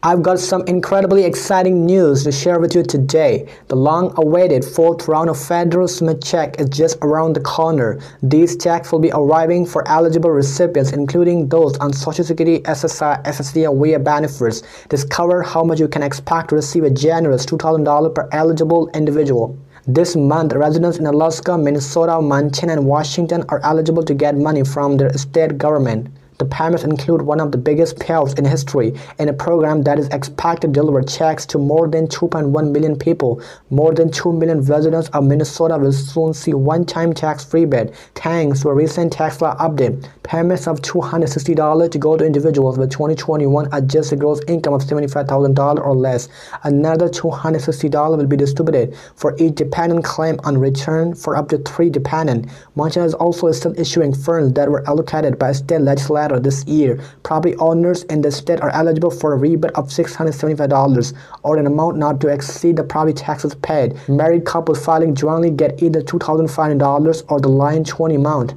I've got some incredibly exciting news to share with you today. The long awaited fourth round of federal stimulus check is just around the corner. These checks will be arriving for eligible recipients, including those on Social Security, SSI, FSA, and WIA benefits. Discover how much you can expect to receive a generous $2,000 per eligible individual. This month, residents in Alaska, Minnesota, Montana, and Washington are eligible to get money from their state government. The payments include one of the biggest payouts in history in a program that is expected to deliver checks to more than 2.1 million people. More than 2 million residents of Minnesota will soon see one-time tax-free rebate thanks to a recent tax law update. Payments of $260 to go to individuals with 2021 adjusted gross income of $75,000 or less. Another $260 will be distributed for each dependent claim on return for up to three dependent. Montana is also still issuing funds that were allocated by state legislators this year. Property owners in the state are eligible for a rebate of $675 or an amount not to exceed the property taxes paid. Married couples filing jointly get either $2,500 or the line 20 amount.